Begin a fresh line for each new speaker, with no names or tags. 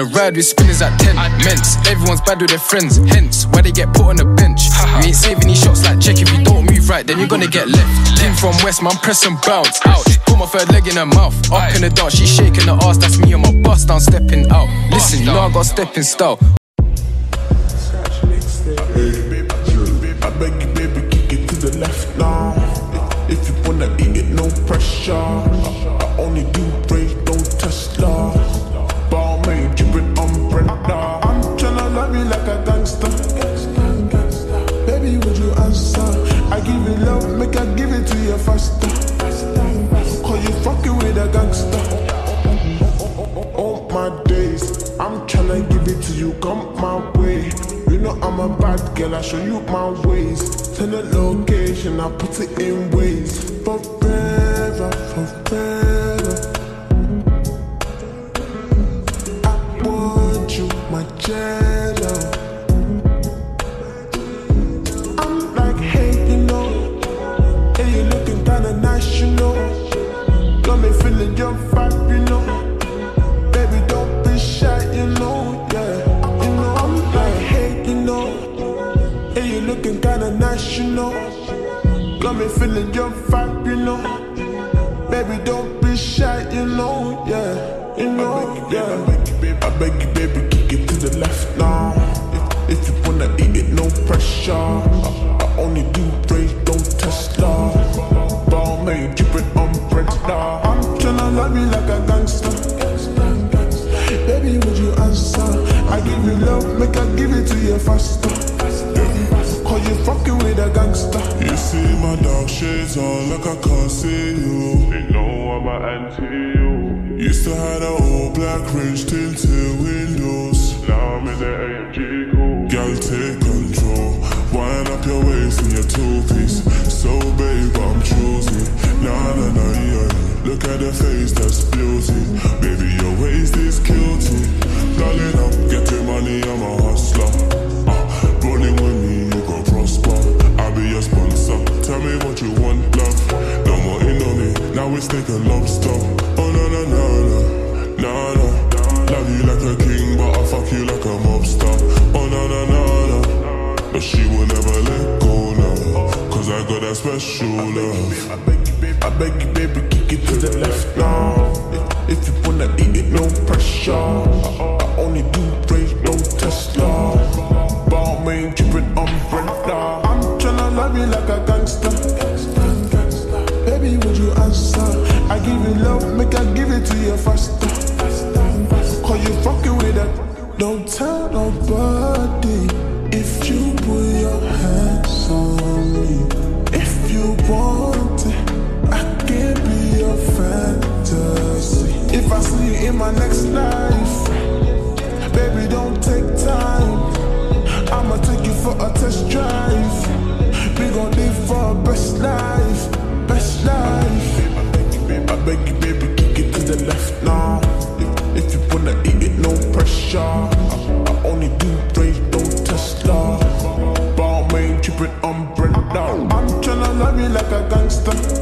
The ride with spinners at 10. Ments, everyone's bad with their friends. Hence, why they get put on the bench. You ain't saving these shots like check. If you don't move right, then you're gonna get left. Team from West, man, press and bounce. Out. Put my third leg in her mouth. Up in the dark, she shaking her ass. That's me on my bust down, stepping out. Listen, you know I got stepping style.
If you wanna eat it, no pressure. I, I only do I'm a bad girl, I show you my ways. Send a location, I put it in Waze. Forever, forever. I want you, my jello. I'm like, hey, looking kinda nice, you know. Got me feeling your vibe, you know. Baby, don't be shy, you know, yeah. You know, yeah. I beg you, baby, I beg you, baby, kick it to the left now. If, if you wanna eat it, no pressure. I, I only do braids, don't test Tesla. Balmain, dripping umbrella. I'm tryna love you like a gangster. Baby, would you answer? I give you love, make I give it to you faster.
See my dark shades on like I can't see you.
They know I'm an anti you.
Used to have the old black range tinted windows.
Now I'm in the AMG cool.
Girl, take control. Wind up your waist in your two piece. So, babe, I'm choosing. Nah, nah, nah, yeah. Look at the face, Now it's steak lobster. Oh, no, no, no, no. No, no. Love you like a king, but I fuck you like a mobster. Oh, no, no, no, no. But she will never let go now. Cause I got that special love.
I beg you, baby, I beg you, baby, kick it faster. Cause you fucking with that. Don't tell nobody like a gangster.